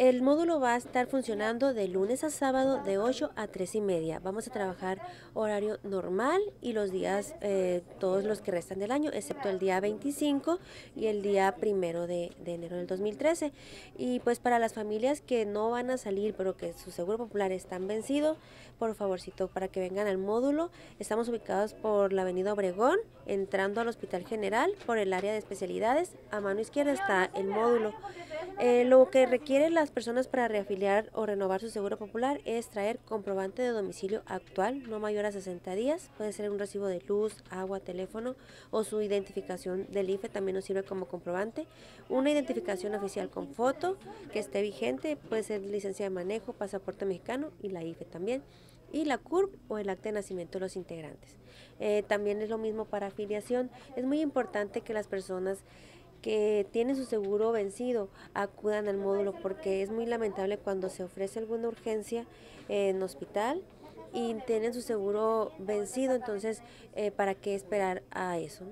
El módulo va a estar funcionando de lunes a sábado de 8 a 3 y media. Vamos a trabajar horario normal y los días, eh, todos los que restan del año, excepto el día 25 y el día primero de, enero del 2013. Y pues para las familias que no van a salir, pero que su seguro popular está vencido, por favorcito, para que vengan al módulo. Estamos ubicados por la avenida Obregón, entrando al Hospital General por el área de especialidades. A mano izquierda está el módulo. Eh, lo que requieren las personas para reafiliar o renovar su seguro popular es traer comprobante de domicilio actual, no mayor a 60 días. Puede ser un recibo de luz, agua, teléfono o su identificación del IFE también nos sirve como comprobante. Una identificación oficial con foto que esté vigente, puede ser licencia de manejo, pasaporte mexicano y la IFE también y la CURP o el acta de nacimiento de los integrantes. Eh, también es lo mismo para afiliación. Es muy importante que las personas que tienen su seguro vencido acudan al módulo porque es muy lamentable cuando se ofrece alguna urgencia en hospital y tienen su seguro vencido, entonces, eh, ¿para qué esperar a eso?